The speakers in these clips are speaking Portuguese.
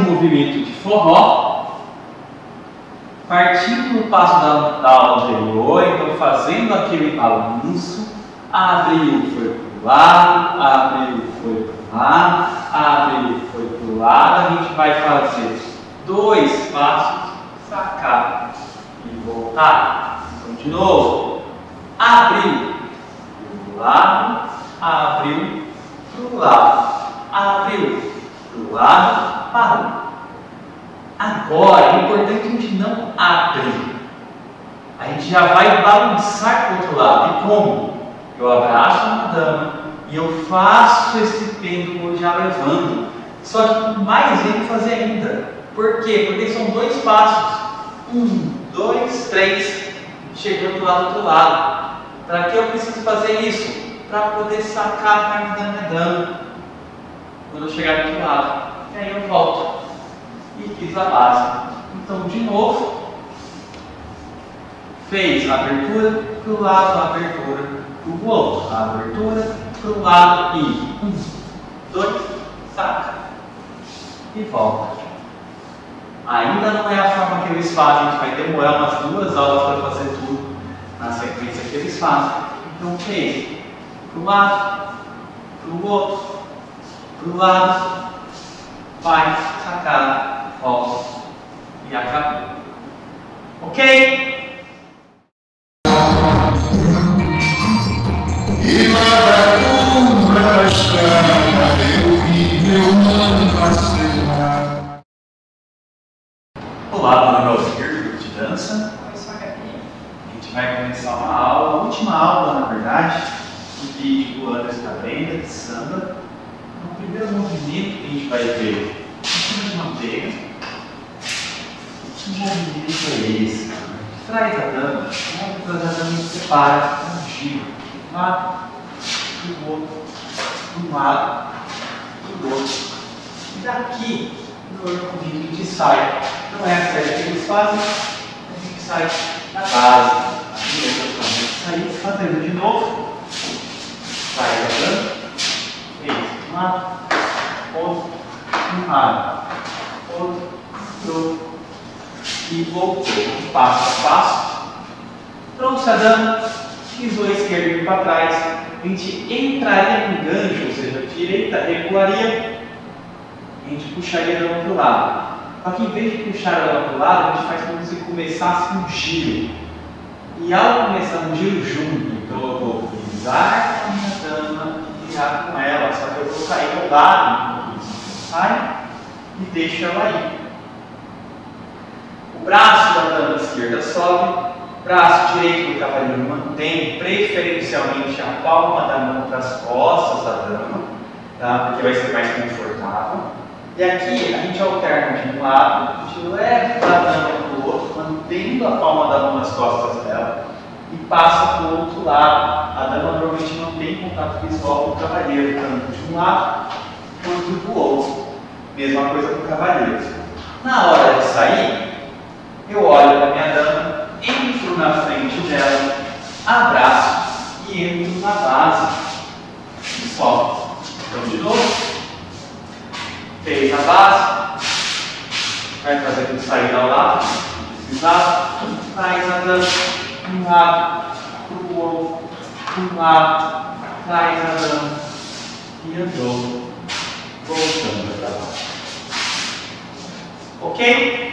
Um movimento de forró. Partindo do passo da, da aula anterior, então fazendo aquele balanço, abriu, foi para lado, abriu, foi para lado, abriu, foi para lado. A gente vai fazer dois passos, sacar e voltar. Então, de novo, abriu, para lado, abriu, para lado, abriu, para lado, parou. Agora, é importante a gente não abrir. A gente já vai balançar para o outro lado. E como? Eu abraço uma dama e eu faço esse pêndulo já levando. Só que mais ele fazer ainda. Por quê? Porque são dois passos. Um, dois, três. Chegando do lado do outro lado. Para que eu preciso fazer isso? Para poder sacar mais da minha dama. Quando eu chegar do outro lado. E aí eu volto e fiz a base. Então, de novo, fez a abertura para o lado, a abertura para o outro, a abertura para o lado e um, dois, saca e volta. Ainda não é a forma que eles fazem, a gente vai demorar umas duas aulas para fazer tudo na sequência que eles fazem. Então fez para o lado, para o outro, para o lado, vai, sacada, volta e acabou. Ok? E eu meu mano. Olá, meu nome é grupo de dança. Oi, sou a Gabi. A gente vai começar uma aula, a última aula, na verdade, de Anderson da Brenda, de samba. No primeiro movimento que a gente vai ver em cima de uma pega. Que movimento é esse? Traz a dama, né? traz a dama e separa, um giro. De um lado, do outro, de um lado, do outro. E daqui, no movimento, a gente sai. Não é a série que eles fazem, a gente sai da base. Aqui, exatamente. Sair, fazendo de novo. Sai da dama. Isso, um lado, outro, um lado, outro, outro, e voltou, passo a passo. A dama, pisou a esquerda para trás, a gente entraria no gancho, ou seja, direita regularia, a gente puxaria a dama para o lado. Só que em vez de puxar a dama para o lado, a gente faz como se começasse um giro. E ao começar um giro junto, então eu vou pisar com a minha dama e virar com ela, só que eu vou cair ao lado, sai e deixo ela ir. Braço da dama esquerda sobe, braço direito do cavaleiro mantém preferencialmente a palma da mão para as costas da dama, tá? porque vai ser mais confortável. E aqui a gente alterna de um lado, a gente leva a dama para o outro, mantendo a palma da mão nas costas dela, e passa para o outro lado. A dama normalmente não tem contato visual com o cavaleiro, tanto de um lado quanto do outro. Mesma coisa com o cavaleiro. Na hora de sair, eu olho para minha dama, entro na frente dela, abraço e entro na base. E solto. Então, de novo, fez a base, vai fazer tudo sair ao lado, precisar, traz a dama. Um lado para o outro, um lado, traz a dama. E andou, voltando para baixo. Ok?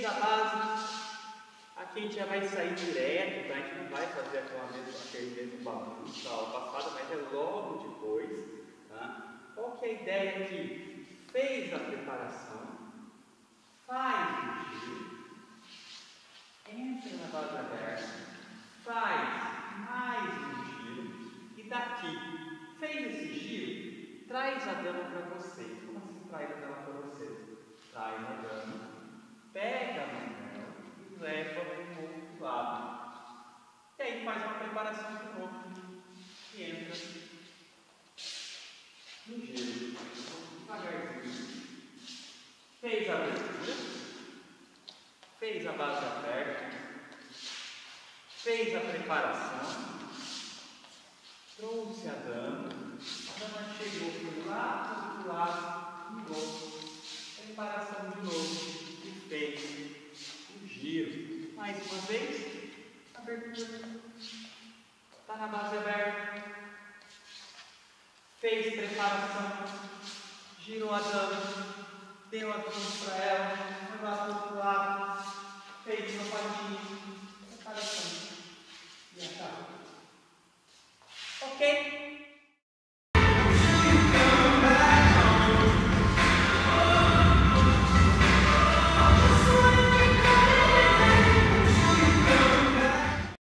Fez a base, aqui a gente já vai sair direto, tá? a gente não vai fazer aquela mesma, aquele mesmo balanço da aula passada, mas é logo depois. Tá? Qual que é a ideia aqui? Fez a preparação, faz o giro, entra na base aberta, faz mais um giro e daqui, fez esse giro, traz a dama para você. Como assim traz a dama para você? Traz a dama, pega dela e leva para o outro lado. E aí faz uma preparação de novo e entra devagarzinho. Fez a abertura, fez a base aberta, fez a preparação, trouxe a dama, a dama chegou para o lado, para o lado, virou. Preparação de novo fez o giro. Mais uma vez, abertura. Está na base aberta. Fez preparação, girou a dama, deu a cruz para ela, lá para o outro lado, fez uma patinha, preparação. E acabou. Ok?